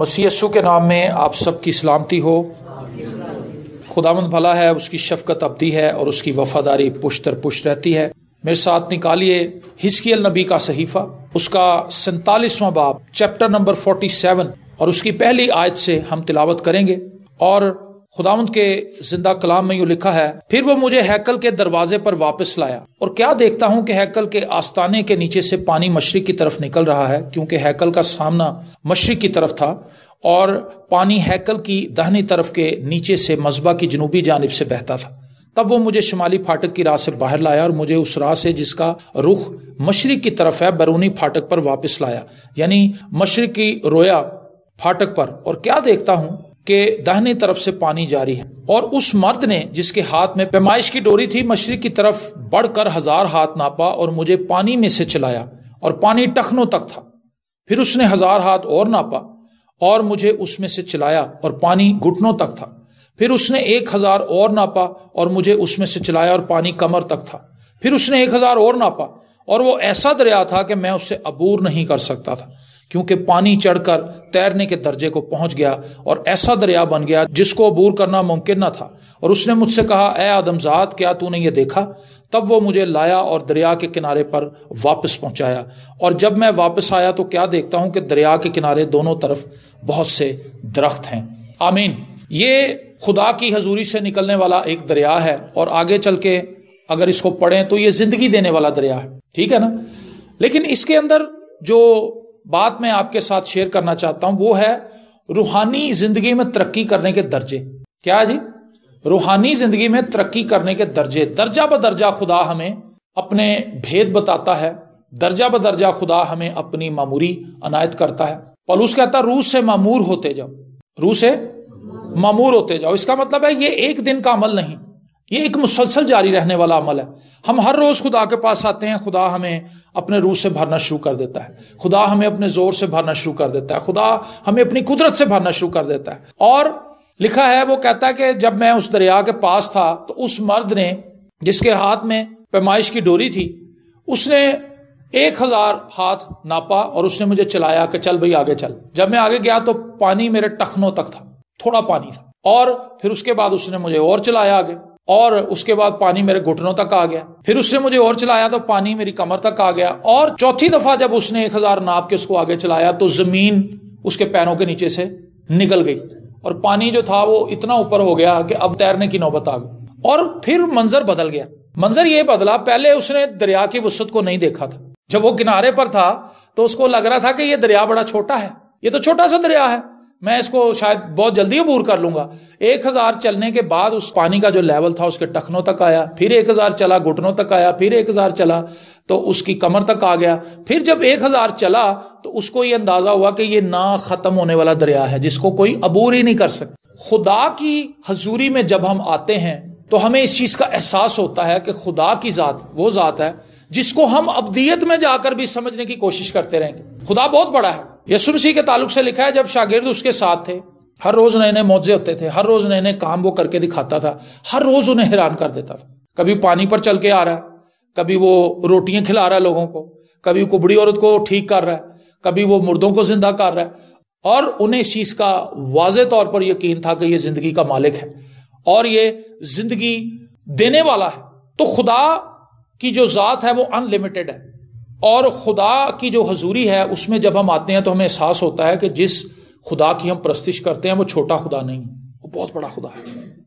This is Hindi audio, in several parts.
मसीसु के नाम में आप सबकी सलामती हो। खुदामंद भला है, उसकी शफकत अबदी है और उसकी वफादारी पुश्तर पुश रहती है। मेरे साथ निकालिए हिस्कियल नबी का सहीफा। उसका सैतालीसवां बाब, चैप्टर नंबर फोर्टी सेवन, और उसकी पहली आयत से हम तिलावत करेंगे। और खुदावंत के ज़िंदा कलाम में यू लिखा है, फिर वो मुझे हैकल के दरवाजे पर वापस लाया। और क्या देखता हूँ कि हैकल के आस्ताने के नीचे से पानी मशरक की तरफ़ निकल रहा है, क्योंकि हैकल का सामना मशरक की तरफ़ था, और पानी हैकल की दहनी तरफ़ के नीचे से मजबा की जनूबी जानब से बहता था। तब वो मुझे शुमाली फाटक की राह से बाहर लाया और मुझे उस राह से जिसका रुख मशरक की तरफ़ है, बरूनी फाटक पर वापस लाया। यानी मशरक की रोया फाटक पर। और क्या देखता हूँ के दाहिनी तरफ़ से पानी जारी है। और उस मर्द ने, जिसके हाथ में पैमाइश की डोरी थी मशरक की तरफ़ बढ़कर हज़ार हाथ नापा और मुझे पानी में से चलाया और पानी टखनों तक था। फिर उसने हज़ार हाथ और नापा और मुझे उसमें से चलाया और पानी घुटनों तक था। फिर उसने एक हज़ार और नापा और मुझे उसमें से चलाया और पानी कमर तक था। फिर उसने एक हज़ार और नापा और वो ऐसा दरिया था कि मैं उससे अबूर नहीं कर सकता था। क्योंकि पानी चढ़कर तैरने के दर्जे को पहुँच गया और ऐसा दरिया बन गया जिसको अबूर करना मुमकिन न था। और उसने मुझसे कहा, ए आदमजात, क्या तूने ये देखा? तब वो मुझे लाया और दरिया के किनारे पर वापस पहुँचाया। और जब मैं वापस आया तो क्या देखता हूँ कि दरिया के किनारे दोनों तरफ़ बहुत से दरख्त हैं। आमीन। ये खुदा की हजूरी से निकलने वाला एक दरिया है और आगे चल के अगर इसको पढ़ें तो ये ज़िंदगी देने वाला दरिया है। ठीक है ना? लेकिन इसके अंदर जो बात मैं आपके साथ शेयर करना चाहता हूँ, वो है रूहानी ज़िंदगी में तरक्की करने के दर्जे। क्या है जी? रूहानी ज़िंदगी में तरक्की करने के दर्जे। दर्जा ब दर्जा खुदा हमें अपने भेद बताता है। दर्जा ब दर्जा खुदा हमें अपनी मामूरी अनायत करता है। पलूस कहता है रूस से मामूर होते जाओ। रूस से मामूर होते जाओ। इसका मतलब है, ये एक दिन का अमल नहीं ये एक मुसलसल जारी रहने वाला अमल है। हम हर रोज खुदा के पास आते हैं, खुदा हमें अपने रूह से भरना शुरू कर देता है। खुदा हमें अपने ज़ोर से भरना शुरू कर देता है। खुदा हमें अपनी कुदरत से भरना शुरू कर देता है। और लिखा है, वो कहता है कि जब मैं उस दरिया के पास था तो उस मर्द ने, जिसके हाथ में पैमाइश की डोरी थी, उसने एक हज़ार हाथ नापा और उसने मुझे चलाया कि चल भाई, आगे चल। जब मैं आगे गया तो पानी मेरे टखनों तक था, थोड़ा पानी था। और फिर उसके बाद उसने मुझे और चलाया आगे। और उसके बाद पानी मेरे घुटनों तक आ गया। फिर उसने मुझे और चलाया तो पानी मेरी कमर तक आ गया। और चौथी दफ़ा जब उसने एक हज़ार नाप के उसको आगे चलाया तो ज़मीन उसके पैरों के नीचे से निकल गई। और पानी जो था, वो इतना ऊपर हो गया कि अब तैरने की नौबत आ गई। और फिर मंजर बदल गया। मंजर ये बदला, पहले उसने दरिया की वसत को नहीं देखा था। जब वो किनारे पर था तो उसको लग रहा था कि ये दरिया बड़ा छोटा है। ये तो छोटा सा दरिया है। मैं इसको शायद बहुत जल्दी अबूर कर लूँगा। एक हज़ार चलने के बाद उस पानी का जो लेवल था उसके टखनों तक आया, फिर एक हज़ार चला, घुटनों तक आया, फिर एक हज़ार चला तो उसकी कमर तक आ गया। फिर जब एक हज़ार चला तो उसको ये अंदाज़ा हुआ कि ये ना खत्म होने वाला दरिया है, जिसको कोई अबूर ही नहीं कर सकता। खुदा की हजूरी में जब हम आते हैं तो हमें इस चीज़ का एहसास होता है कि खुदा की जात, वो जात है, जिसको हम अबदियत में जाकर भी समझने की कोशिश करते रहेंगे। खुदा बहुत बड़ा है। यसु मसीह के ताल्लुक से लिखा है, जब शागिर्द उसके साथ थे, हर रोज नए नए मौजे होते थे, हर रोज नए नए काम वो करके दिखाता था, हर रोज उन्हें हैरान कर देता था। कभी पानी पर चल के आ रहा है, कभी वो रोटियाँ खिला रहा है लोगों को, कभी कुबड़ी औरत को ठीक कर रहा है, कभी वो मुर्दों को ज़िंदा कर रहा है, और उन्हें इस चीज़ का वाज तौर पर यकीन था कि ये ज़िंदगी का मालिक है। और ये ज़िंदगी देने वाला है। तो खुदा की जो जात है, वो अनलिमिटेड है। और खुदा की जो हजूरी है, उसमें जब हम आते हैं तो हमें एहसास होता है कि जिस खुदा की हम प्रस्तिश करते हैं, वो छोटा खुदा नहीं वो बहुत बड़ा खुदा है।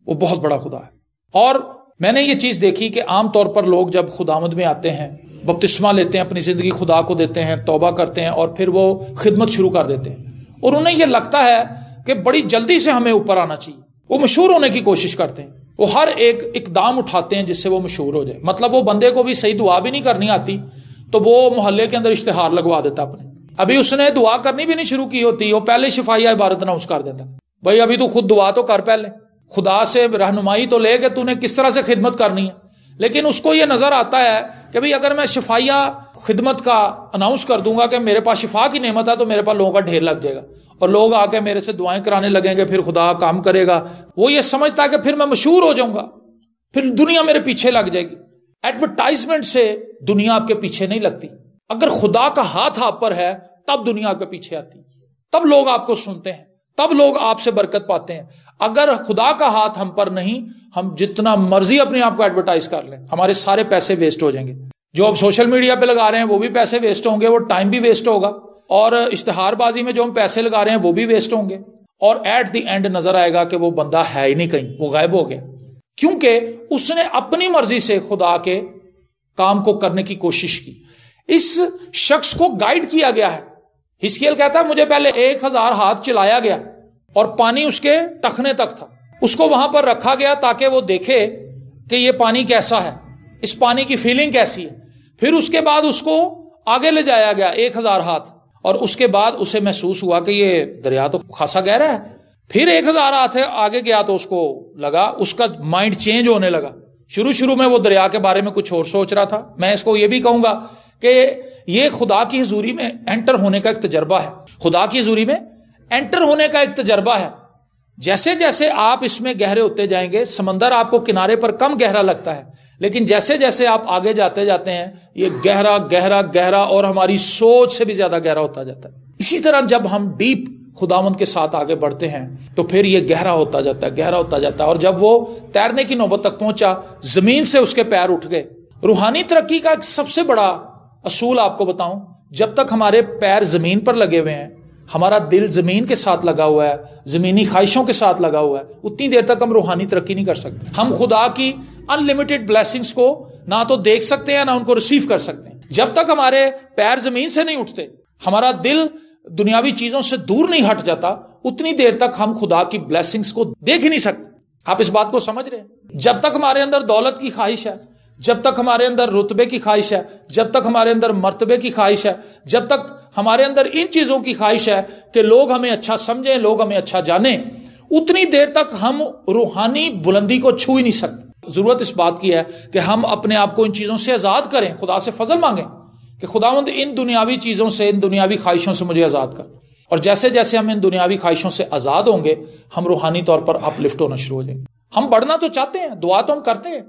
वो बहुत बड़ा खुदा है। और मैंने ये चीज़ देखी कि आमतौर पर लोग जब खुदामद में आते हैं, बपतिस्मा लेते हैं, अपनी ज़िंदगी खुदा को देते हैं, तोबा करते हैं और फिर वो खिदमत शुरू कर देते हैं। और उन्हें यह लगता है कि बड़ी जल्दी से हमें ऊपर आना चाहिए। वो मशहूर होने की कोशिश करते हैं। वो हर एक इकदाम उठाते हैं जिससे वो मशहूर हो जाए। मतलब वो बंदे को भी सही दुआ भी नहीं करनी आती। तो वो मोहल्ले के अंदर इश्तेहार लगवा देता अपने। अभी उसने दुआ करनी भी नहीं शुरू की होती, वो पहले शिफाइया इबारत अनाउंस कर देता। भाई, अभी तू खुद दुआ तो कर पहले। खुदा से रहनुमाई तो ले कि तूने किस तरह से खिदमत करनी है। लेकिन उसको ये नज़र आता है कि भाई, अगर मैं शिफाइया खिदमत का अनाउंस कर दूँगा कि मेरे पास शिफा की नेमत है तो मेरे पास लोगों का ढेर लग जाएगा। और लोग आके मेरे से दुआएँ कराने लगेंगे, फिर खुदा काम करेगा। वो ये समझता है कि फिर मैं मशहूर हो जाऊँगा। फिर दुनिया मेरे पीछे लग जाएगी। एडवर्टाइजमेंट से दुनिया आपके पीछे नहीं लगती। अगर खुदा का हाथ आप पर है, तब दुनिया आपके पीछे आती। तब लोग आपको सुनते हैं। तब लोग आपसे बरकत पाते हैं। अगर खुदा का हाथ हम पर नहीं, हम जितना मर्ज़ी अपने आप को एडवर्टाइज कर लें। हमारे सारे पैसे वेस्ट हो जाएँगे। जो अब सोशल मीडिया पे लगा रहे हैं, वो भी पैसे वेस्ट होंगे, वो टाइम भी वेस्ट होगा। और इश्तहारबाजी में जो हम पैसे लगा रहे हैं, वो भी वेस्ट होंगे। और एट द एंड नज़र आएगा कि वो बंदा है ही नहीं कहीं, वो गायब हो गया। क्योंकि उसने अपनी मर्ज़ी से खुदा के काम को करने की कोशिश की। इस शख्स को गाइड किया गया है। हिस्कियल कहता है, मुझे पहले एक हज़ार हाथ चलाया गया और पानी उसके टखने तक था। उसको वहाँ पर रखा गया ताकि वो देखे कि ये पानी कैसा है। इस पानी की फीलिंग कैसी है? फिर उसके बाद उसको आगे ले जाया गया एक हज़ार हाथ और उसके बाद उसे महसूस हुआ कि ये दरिया तो खासा गहरा है। फिर एक हज़ार हाथ आगे गया तो उसको लगा, उसका माइंड चेंज होने लगा। शुरू शुरू में वो दरिया के बारे में कुछ और सोच रहा था। मैं इसको ये भी कहूँगा कि ये खुदा की हजूरी में एंटर होने का एक तजर्बा है। खुदा की हजूरी में एंटर होने का एक तजर्बा है। जैसे जैसे आप इसमें गहरे होते जाएँगे, समंदर आपको किनारे पर कम गहरा लगता है। लेकिन जैसे जैसे आप आगे जाते जाते हैं, ये गहरा गहरा गहरा और हमारी सोच से भी ज़्यादा गहरा होता जाता है। इसी तरह जब हम डीप खुदावंत के साथ आगे बढ़ते हैं तो फिर ये गहरा होता जाता है, गहरा होता जाता है। और जब वो तैरने की नौबत तक पहुँचा, ज़मीन से उसके पैर उठ गए। रूहानी तरक्की का एक सबसे बड़ा असूल आपको बताऊँ, जब तक हमारे पैर ज़मीन पर लगे हुए हैं, हमारा दिल ज़मीन के साथ लगा हुआ है, जमीनी ख्वाहिशों के साथ लगा हुआ है, उतनी देर तक हम रूहानी तरक्की नहीं कर सकते। हम खुदा की अनलिमिटेड ब्लेसिंग्स को ना तो देख सकते हैं, ना उनको रिसीव कर सकते हैं। जब तक हमारे पैर ज़मीन से नहीं उठते, हमारा दिल दुनियावी चीज़ों से दूर नहीं हट जाता, उतनी देर तक हम खुदा की ब्लेसिंग्स को देख ही नहीं सकते। आप इस बात को समझ रहे हैं? जब तक हमारे अंदर दौलत की ख्वाहिश है, जब तक हमारे अंदर रुतबे की ख्वाहिश है, जब तक हमारे अंदर मर्तबे की ख्वाहिश है, जब तक हमारे अंदर इन चीज़ों की ख्वाहिश है कि लोग हमें अच्छा समझें, लोग हमें अच्छा जाने, उतनी देर तक हम रूहानी बुलंदी को छू ही नहीं सकते। ज़रूरत इस बात की है कि हम अपने आप को इन चीज़ों से आज़ाद करें, खुदा से फजल मांगे। कि खुदावंद इन दुनियावी चीज़ों से, इन दुनियावी ख्वाहिशों से मुझे आज़ाद कर। और जैसे जैसे हम इन दुनियावी ख्वाहिशों से आज़ाद होंगे, हम रूहानी तौर पर अपलिफ्ट होना शुरू हो जाएँगे। हम बढ़ना तो चाहते हैं, दुआ तो हम करते हैं,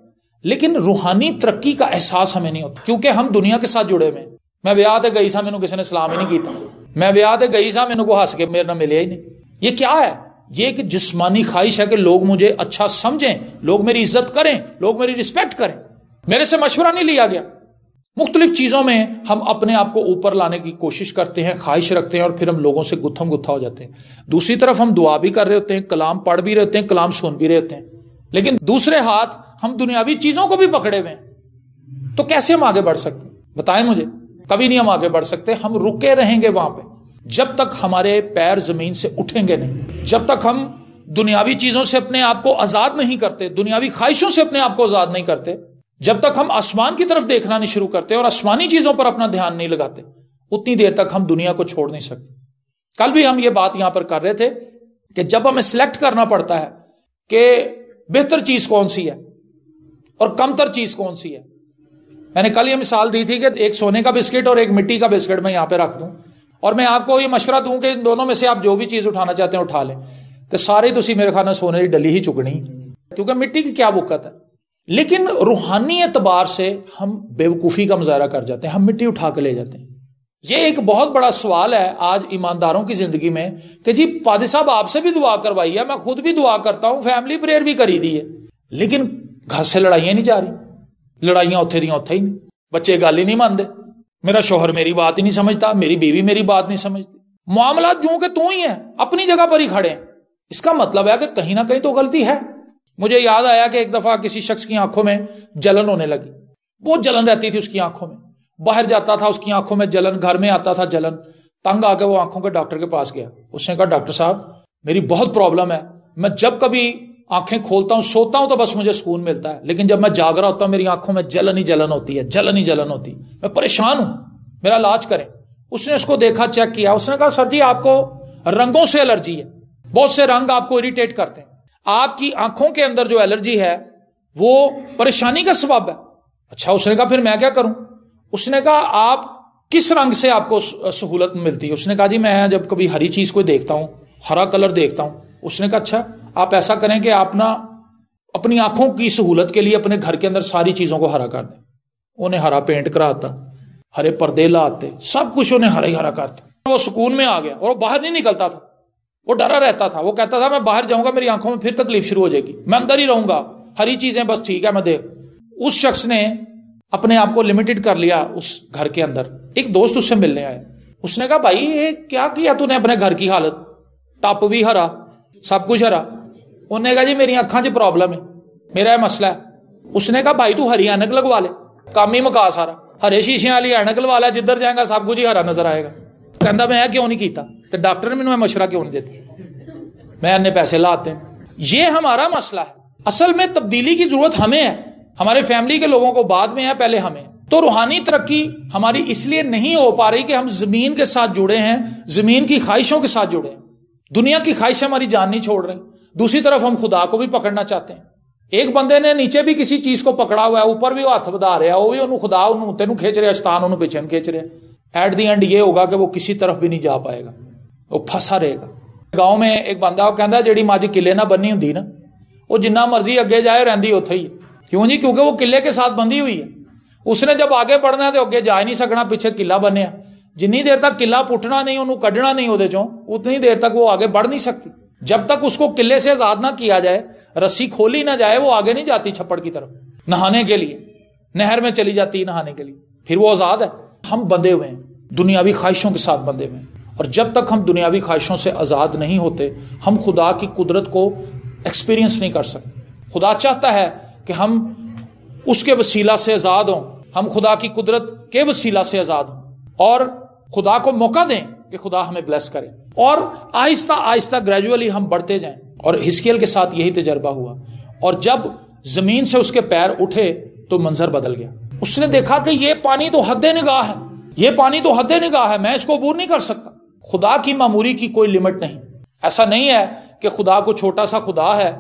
लेकिन रूहानी तरक्की का एहसास हमें नहीं होता, क्योंकि हम दुनिया के साथ जुड़े हुए मैं ब्याह ते गई सा मैंने किसी ने सलाम ही नहीं किया मैं ब्याह ते गई सा मैंने को हंस के, मेरे ना मिले ही नहीं। ये क्या है? ये एक जिस्मानी ख्वाहिश है कि लोग मुझे अच्छा समझें, लोग मेरी इज़्ज़त करें, लोग मेरी रिस्पेक्ट करें। मेरे से मशवरा नहीं लिया गया। मुख्तलिफ़ चीज़ों में हम अपने आप को ऊपर लाने की कोशिश करते हैं, ख्वाहिश रखते हैं और फिर हम लोगों से गुत्थम गुत्था हो जाते हैं। दूसरी तरफ़ हम दुआ भी कर रहे होते हैं, कलाम पढ़ भी रहते हैं, कलाम सुन भी रहे हैं। लेकिन दूसरे हाथ हम दुनियावी चीज़ों को भी पकड़े हुए हैं। तो कैसे हम आगे बढ़ सकते बताएँ मुझे। कभी नहीं हम आगे बढ़ सकते, हम रुके रहेंगे वहाँ पर जब तक हमारे पैर ज़मीन से उठेंगे नहीं, जब तक हम दुनियावी चीज़ों से अपने आप को आज़ाद नहीं करते, दुनियावी ख्वाहिशों से अपने आप को आज़ाद नहीं करते जब तक हम आसमान की तरफ़ देखना नहीं शुरू करते और आसमानी चीज़ों पर अपना ध्यान नहीं लगाते, उतनी देर तक हम दुनिया को छोड़ नहीं सकते। कल भी हम ये बात यहाँ पर कर रहे थे कि जब हमें सिलेक्ट करना पड़ता है कि बेहतर चीज़ कौन सी है और कमतर चीज़ कौन सी है। मैंने कल ये मिसाल दी थी कि एक सोने का बिस्किट और एक मिट्टी का बिस्किट मैं यहाँ पे रख दूँ और मैं आपको ये मशवरा दूँ कि दोनों में से आप जो भी चीज़ उठाना चाहते हैं उठा लें। तो सारे तुम मेरे खाना सोने की डली ही चुकनी क्योंकि मिट्टी की क्या बुकत है? लेकिन रूहानी एतबार से हम बेवकूफ़ी का मुजाहरा कर जाते हैं, हम मिट्टी उठा के ले जाते हैं। ये एक बहुत बड़ा सवाल है आज ईमानदारों की ज़िंदगी में कि जी, पादी साहब, आपसे भी दुआ करवाई है मैं खुद भी दुआ करता हूँ, फैमिली प्रेयर भी करी दी है। लेकिन घर से लड़ाइयाँ नहीं जा रही, लड़ाइयाँ उथे दियाँ, उथे ही नहीं। बच्चे गल ही नहीं मानते मेरा शोहर मेरी बात ही नहीं समझता, मेरी बीवी मेरी बात नहीं समझती। मामला जो कि तू ही है, अपनी जगह पर ही खड़े इसका मतलब है कि कहीं ना कहीं तो गलती है। मुझे याद आया कि एक दफ़ा किसी शख्स की आँखों में जलन होने लगी। बहुत जलन रहती थी उसकी आँखों में। बाहर जाता था, उसकी आँखों में जलन, घर में आता था जलन। तंग आके वो आँखों के डॉक्टर के पास गया। उसने कहा, डॉक्टर साहब, मेरी बहुत प्रॉब्लम है। मैं जब कभी आँखें खोलता हूँ, सोता हूँ तो बस मुझे सुकून मिलता है। लेकिन जब मैं जाग रहा होता हूँ, मेरी आँखों में जलन ही जलन होती है, जलन ही जलन होती है। मैं परेशान हूँ। मेरा इलाज करें। उसने उसको देखा, चेक किया। उसने कहा, सर जी, आपको रंगों से एलर्जी है। बहुत से रंग आपको इरिटेट करते हैं। आपकी आँखों के अंदर जो एलर्जी है, वो परेशानी का सबब है। अच्छा उसने कहा, फिर मैं क्या करूँ? उसने कहा, आप किस रंग से आपको सहूलत मिलती है? उसने कहा, जी, मैं जब कभी हरी चीज़ को देखता हूँ, हरा कलर देखता हूँ, उसने कहा अच्छा आप ऐसा करें कि आप ना अपनी आँखों की सहूलत के लिए अपने घर के अंदर सारी चीज़ों को हरा कर दें। उन्हें हरा पेंट कराता, हरे पर्दे लाते, सब कुछ उन्हें हरा ही हरा करता। वो सुकून में आ गया और वो बाहर नहीं निकलता था। वो डरा रहता था। वो कहता था, मैं बाहर जाऊँगा, मेरी आँखों में फिर तकलीफ़ शुरू हो जाएगी। मैं अंदर ही रहूँगा। हरी चीज़ें, बस ठीक है, मैं देख। उस शख्स ने अपने आप को लिमिटेड कर लिया उस घर के अंदर। एक दोस्त उससे मिलने आया उसने कहा, भाई, ये क्या किया तूने अपने घर की हालत? टप भी हरा, सब कुछ हरा। उन्हें कहा, जी, मेरी अखा च प्रॉब्लम है। मेरा यह मसला है। उसने कहा, भाई, तू हरी एनक लगवा ले। काम ही मका सारा। हरे शीशे वाली एनक लगवा ले, जिधर जाएगा सब कुछ ही हरा नज़र आएगा। कहता मैं क्यों नहीं किया तो डॉक्टर ने मैंने मशवरा क्यों नहीं देते मैं अन्य पैसे लाते हैं ये हमारा मसला है। असल में तब्दीली की ज़रूरत हमें है। हमारे फैमिली के लोगों को बाद में है, पहले हमें। तो रूहानी तरक्की हमारी इसलिए नहीं हो पा रही कि हम ज़मीन के साथ जुड़े हैं, ज़मीन की ख्वाहिशों के साथ जुड़े हैं। दुनिया की ख्वाहिशें हमारी जान नहीं छोड़ रही। दूसरी तरफ़ हम खुदा को भी पकड़ना चाहते हैं। एक बंदे ने नीचे भी किसी चीज़ को पकड़ा हुआ है, ऊपर भी वो हाथ बधा रहा है, वो भी उन्होंने खुदा उन्होंने तेन खींच रहा स्थान उन्होंने पीछे खींच रहे। एट दी एंड ये होगा कि वो किसी तरफ़ भी नहीं जा पाएगा। वो फंसा रहेगा। गांव में एक बंदा वो कहता ਜਿਹੜੀ ਮੱਝ ਕਿਲੇ ਨਾ ਬੰਨੀ ਹੁੰਦੀ ਨਾ ਉਹ ਜਿੰਨਾ ਮਰਜ਼ੀ ਅੱਗੇ ਜਾਏ ਰਹਿੰਦੀ ਉੱਥੇ ਹੀ क्यों जी क्योंकि वो किले के साथ बंधी हुई है उसने जब आगे बढ़ना है तो अगे जा नहीं सकना पीछे किला बनया जिन्नी देर तक किला पुटना नहीं ਉਹਨੂੰ ਕੱਢਣਾ नहीं ਉਹਦੇ ਚੋਂ उतनी देर तक वो आगे बढ़ नहीं सकती जब तक उसको किले से आजाद ना किया जाए रस्सी खोली ना जाए वो आगे नहीं जाती छप्पड़ की तरफ नहाने के लिए नहर में चली जाती है नहाने के लिए फिर वो आजाद है हम बंधे हुए हैं दुनियावी ख्वाहिशों के साथ बंधे हुए हैं और जब तक हम दुनियावी ख्वाहिशों से आज़ाद नहीं होते, हम खुदा की कुदरत को एक्सपीरियंस नहीं कर सकते। खुदा चाहता है कि हम उसके वसीला से आज़ाद हों, हम खुदा की कुदरत के वसीला से आज़ाद हों और खुदा को मौका दें कि खुदा हमें ब्लेस करे। और आहिस्ता आहिस्ता ग्रेजुअली हम बढ़ते जाएँ और हिस्केल के साथ यही तजर्बा हुआ। और जब ज़मीन से उसके पैर उठे तो मंजर बदल गया। उसने देखा कि ये पानी तो हद निगाह है, ये पानी तो हद निगाह है, मैं इसको अबूर नहीं कर सकता। खुदा की मामूरी की कोई लिमिट नहीं। ऐसा नहीं है कि खुदा को छोटा सा खुदा है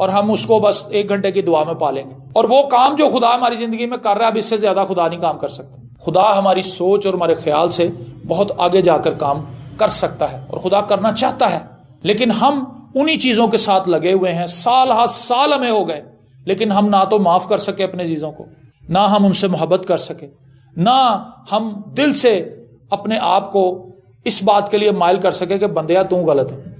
और हम उसको बस एक घंटे की दुआ में पालेंगे। और वो काम जो खुदा हमारी ज़िंदगी में कर रहा है, अब इससे ज़्यादा खुदा नहीं काम कर सकता। खुदा हमारी सोच और हमारे ख्याल से बहुत आगे जाकर काम कर सकता है और खुदा करना चाहता है। लेकिन हम उन्हीं चीज़ों के साथ लगे हुए हैं। साल हा साल हमें हो गए, लेकिन हम ना तो माफ़ कर सके अपने चीज़ों को, ना हम उनसे मोहब्बत कर सके, ना हम दिल से अपने आप को इस बात के लिए माइल कर सके कि बंदया तू गलत है।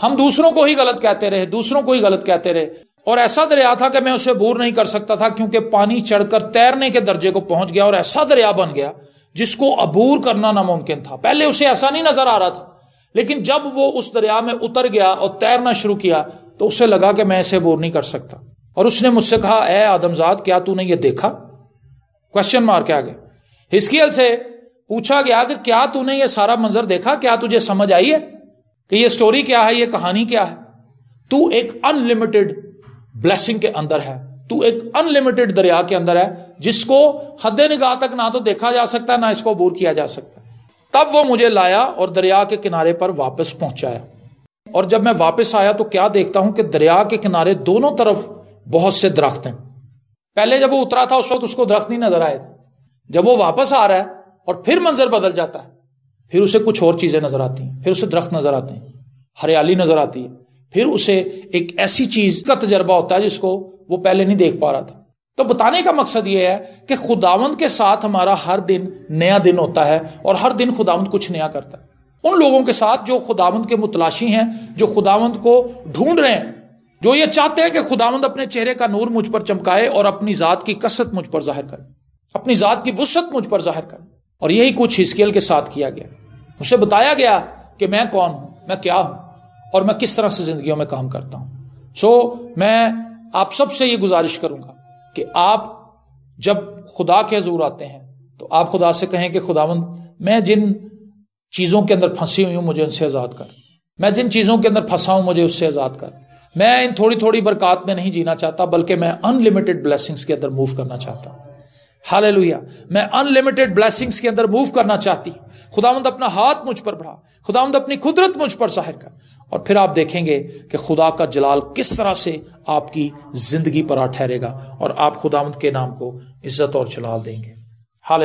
हम दूसरों को ही गलत कहते रहे, दूसरों को ही गलत कहते रहे। और ऐसा दरिया था कि मैं उसे दूर नहीं कर सकता था, क्योंकि पानी चढ़कर तैरने के दर्जे को पहुँच गया और ऐसा दरिया बन गया जिसको अबूर करना नामुमकिन था। पहले उसे ऐसा नहीं नज़र आ रहा था, लेकिन जब वो उस दरिया में उतर गया और तैरना शुरू किया तो उसे लगा कि मैं इसे बोर नहीं कर सकता। और उसने मुझसे कहा, ए आदमजाद, क्या तूने ये देखा? क्वेश्चन मार्क आगे। हिस्कियल से पूछा गया कि क्या तूने ये सारा मंजर देखा? क्या तुझे समझ आई है कि ये स्टोरी क्या है, ये कहानी क्या है? तू एक अनलिमिटेड ब्लेसिंग के अंदर है। तू एक अनलिमिटेड दरिया के अंदर है, जिसको हद निगाह तक ना तो देखा जा सकता, ना इसको अबूर किया जा सकता। तब वो मुझे लाया और दरिया के किनारे पर वापस पहुँचाया। और जब मैं वापस आया तो क्या देखता हूँ कि दरिया के किनारे दोनों तरफ़ बहुत से दरख्त हैं। पहले जब वो उतरा था, उस वक्त उसको दरख्त नहीं नज़र आए जब वो वापस आ रहा है और फिर मंजर बदल जाता है। फिर उसे कुछ और चीज़ें नज़र आती हैं। फिर उसे दरख्त नज़र आते हैं। हरियाली नज़र आती है। फिर उसे एक ऐसी चीज़ का तजर्बा होता है जिसको वो पहले नहीं देख पा रहा था। तो बताने का मकसद यह है कि खुदावंत के साथ हमारा हर दिन नया दिन होता है और हर दिन खुदावंत कुछ नया करता है। उन लोगों के साथ जो खुदावंत के मुतलाशी हैं, जो खुदावंत को ढूंढ रहे हैं, जो ये चाहते हैं कि खुदावंत अपने चेहरे का नूर मुझ पर चमकाए और अपनी जात की कसरत मुझ पर ज़ाहिर करे, अपनी जात की वसत मुझ पर ज़ाहिर करे। और यही कुछ हिस्केल के साथ किया गया। उसे बताया गया कि मैं कौन हूँ मैं क्या हूँ और मैं किस तरह से जिंदगियों में काम करता हूँ। सो so, मैं आप सबसे ये गुजारिश करूँगा कि आप जब खुदा के हजूर आते हैं तो आप खुदा से कहें कि खुदावंद मैं जिन चीज़ों के अंदर फंसी हुई हूँ मुझे उनसे आज़ाद कर। मैं जिन चीज़ों के अंदर फंसा हूँ मुझे उससे आज़ाद कर। मैं इन थोड़ी थोड़ी बरकत में नहीं जीना चाहता बल्कि मैं अनलिमिटेड ब्लेसिंग्स के अंदर मूव करना चाहता हूँ। हाल मैं अनलिमिटेड ब्लेसिंग्स के अंदर मूव करना चाहती खुदामंद अपना हाथ मुझ पर बढ़ा। खुदामंद अपनी कुदरत मुझ पर ज़ाहिर कर। और फिर आप देखेंगे कि खुदा का जलाल किस तरह से आपकी ज़िंदगी पर आ ठहरेगा। और आप खुदामंद के नाम को इज़्ज़त और जलाल देंगे। हाल